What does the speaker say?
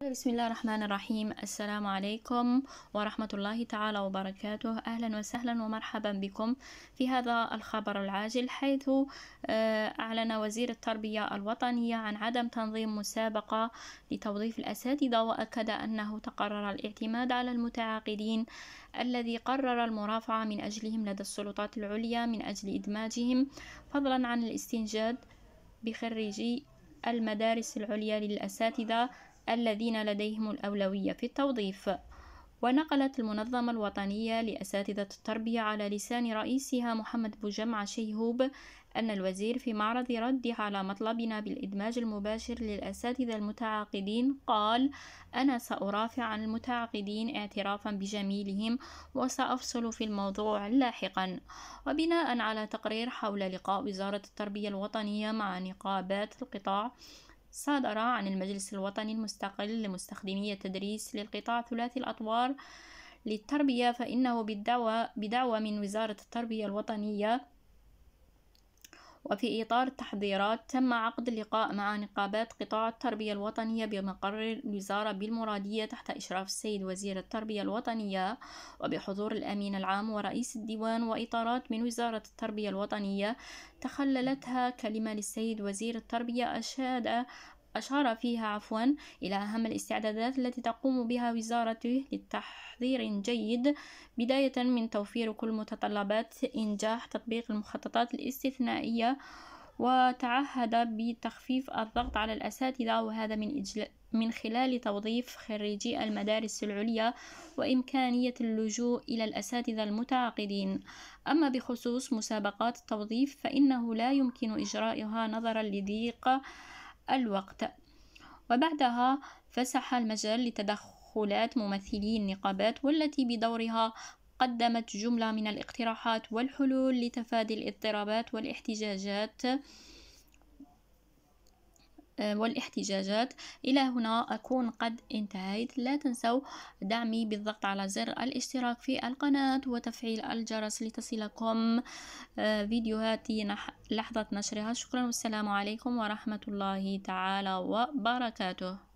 بسم الله الرحمن الرحيم. السلام عليكم ورحمة الله تعالى وبركاته. أهلا وسهلا ومرحبا بكم في هذا الخبر العاجل حيث آه، أعلن وزير التربية الوطنية عن عدم تنظيم مسابقة لتوظيف الأساتذة وأكد أنه تقرر الاعتماد على المتعاقدين الذي قرر المرافعة من أجلهم لدى السلطات العليا من أجل إدماجهم فضلا عن الاستنجاد بخريجي المدارس العليا للأساتذة الذين لديهم الأولوية في التوظيف. ونقلت المنظمة الوطنية لأساتذة التربية على لسان رئيسها محمد بوجمع شيهوب أن الوزير في معرض رده على مطلبنا بالإدماج المباشر للأساتذة المتعاقدين قال أنا سأرافع عن المتعاقدين اعترافا بجميلهم وسأفصل في الموضوع لاحقا. وبناء على تقرير حول لقاء وزارة التربية الوطنية مع نقابات القطاع صادر عن المجلس الوطني المستقل لمستخدمي التدريس للقطاع ثلاثي الأطوار للتربية فإنه بدعوة من وزارة التربية الوطنية وفي إطار التحضيرات تم عقد لقاء مع نقابات قطاع التربية الوطنية بمقر الوزارة بالمرادية تحت إشراف السيد وزير التربية الوطنية وبحضور الأمين العام ورئيس الديوان وإطارات من وزارة التربية الوطنية تخللتها كلمة للسيد وزير التربية أشاد أشار فيها عفوا إلى أهم الاستعدادات التي تقوم بها وزارته لتحضير جيد بداية من توفير كل متطلبات إنجاح تطبيق المخططات الاستثنائية وتعهد بتخفيف الضغط على الأساتذة وهذا من إجل من خلال توظيف خريجي المدارس العليا وإمكانية اللجوء إلى الأساتذة المتعاقدين. أما بخصوص مسابقات التوظيف فإنه لا يمكن إجرائها نظرا لضيق الوقت. وبعدها فسح المجال لتدخلات ممثلي النقابات والتي بدورها قدمت جملة من الاقتراحات والحلول لتفادي الاضطرابات والاحتجاجات. والاحتجاجات. إلى هنا أكون قد انتهيت. لا تنسوا دعمي بالضغط على زر الاشتراك في القناة وتفعيل الجرس لتصلكم آه، فيديوهاتي لحظة نشرها. شكرا. والسلام عليكم ورحمة الله تعالى وبركاته.